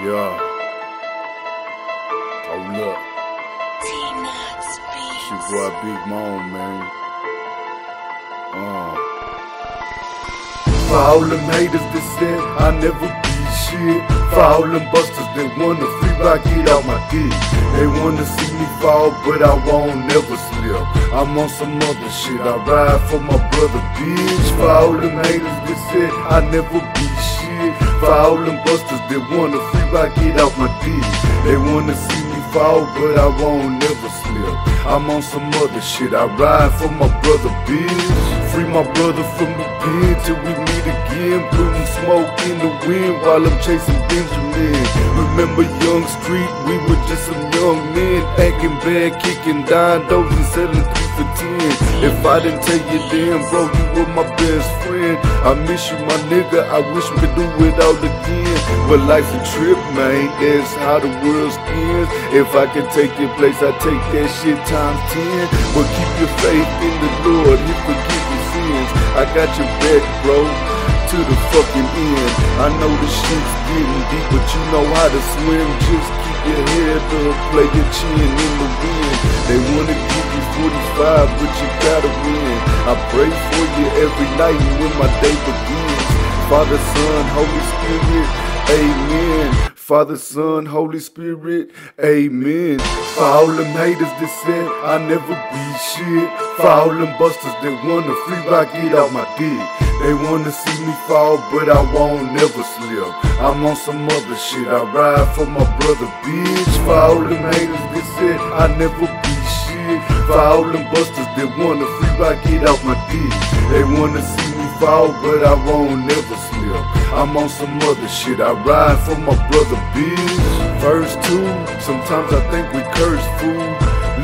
Yeah. Hold up. It's your boy Big Mone, man. Uh. For all them haters that said I never be shit. For all them busters that wanna free rock get out my dick. They wanna see me fall, but I won't never slip. I'm on some other shit. I ride for my brother, bitch. For all them haters that said I never be shit. For all them busters that wanna free rock get out my dick. They wanna see me fall, but I won't never slip. I'm on some other shit. I ride for my brother, bitch. Free my brother from the pen till we meet again. Putting smoke in the wind while I'm chasing Benjamin. Remember Young Street, we were just some young men. Acting bad, kicking dime and selling ten. If I didn't tell you then, bro, you were my best friend. I miss you, my nigga. I wish we could do it all again. But life's a trip, man. That's how the world spins. If I could take your place, I'd take that shit times ten. But keep your faith in the Lord. He forgive your sins. I got your back, bro. To the fucking end. I know the shit's getting deep, but you know how to swim. Just keep your head up, play your chin in the wind. They wanna give you 45, but you gotta win. I pray for you every night and when my day begins. Father, Son, Holy Spirit, Amen. Father, Son, Holy Spirit, Amen. For all them haters that said I never be shit. For all them busters that wanna free rock get out my dick. They wanna see me fall, but I won't never slip. I'm on some other shit. I ride for my brother, bitch. For all them haters that said I never be shit. For all them busters that wanna free rock get out my dick. They wanna see me fall, but I won't never slip. I'm on some other shit. I ride for my brother, bitch. First two. Sometimes I think we curse food.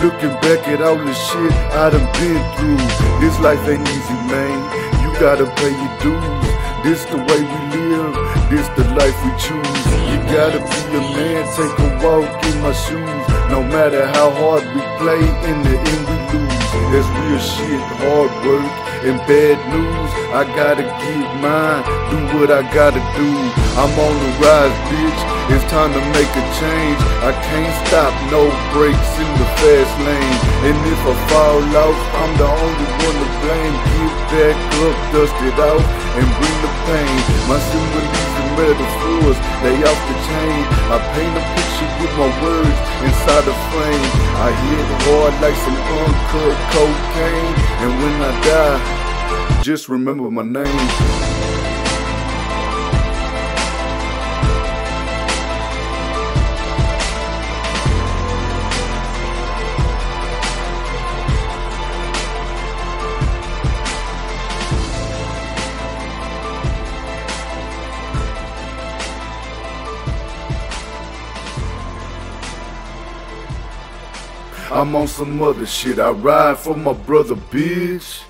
Looking back at all the shit I done been through. This life ain't easy, man. You gotta pay your dues. This the way we live. This the life we choose. You gotta be a man. Take a walk in my shoes. No matter how hard we play, in the end we lose. That's real shit, hard work and bad news. I gotta get mine, do what I gotta do. I'm on the rise, bitch. It's time to make a change. I can't stop, no brakes in the fast lane. And if I fall off, I'm the only one to blame. Back up, dust it out, and bring the pain. My and metaphors, they off the chain. I paint a picture with my words inside a frame. I hit the hard like some uncut cocaine. And when I die, just remember my name. I'm on some other shit. I ride for my brother, bitch.